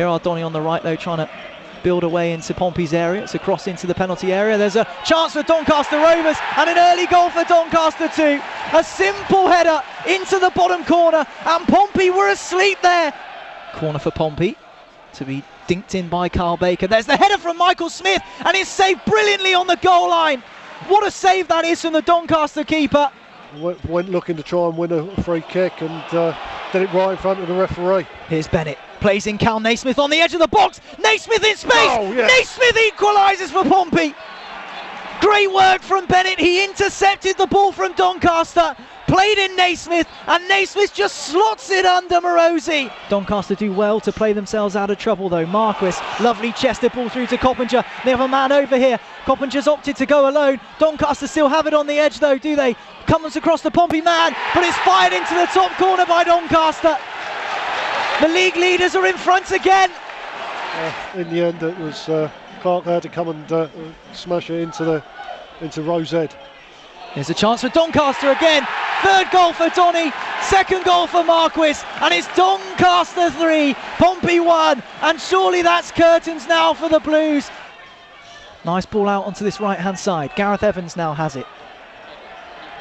Here are Donny on the right though, trying to build away into Pompey's area. It's a cross into the penalty area. There's a chance for Doncaster Rovers and an early goal for Doncaster too. A simple header into the bottom corner, and Pompey were asleep there. Corner for Pompey to be dinked in by Carl Baker. There's the header from Michael Smith, and it's saved brilliantly on the goal line. What a save that is from the Doncaster keeper. Went, looking to try and win a free kick and uh, did it right in front of the referee. Here's Bennett. Plays in Kal Naismith on the edge of the box. Naismith in space. Oh, yes. Naismith equalises for Pompey. Great work from Bennett. He intercepted the ball from Doncaster. Played in Naismith, and Naismith just slots it under Marosi. Doncaster do well to play themselves out of trouble, though. Marquis, lovely chested ball through to Coppinger. They have a man over here. Coppinger's opted to go alone. Doncaster still have it on the edge, though, do they? Comes across the Pompey man, but it's fired into the top corner by Doncaster. The league leaders are in front again. Uh, in the end, it was uh, Clark had to come and uh, smash it into the into Rosed. There's a chance for Doncaster again. Third goal for Donny, second goal for Marquis, and it's Doncaster 3, Pompey 1, and surely that's curtains now for the Blues. Nice ball out onto this right hand side. Gareth Evans now has it.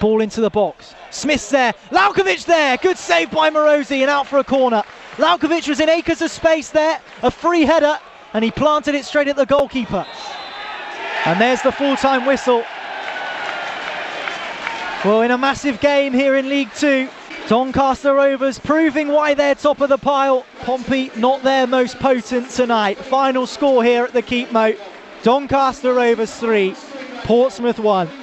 Ball into the box. Smith's there. Lalkovic there. Good save by Marosi and out for a corner. Lalkovic was in acres of space there. A free header and he planted it straight at the goalkeeper. And there's the full time whistle. Well, in a massive game here in League Two, Doncaster Rovers proving why they're top of the pile. Pompey not their most potent tonight. Final score here at the Keepmoat Doncaster Rovers 3, Portsmouth 1.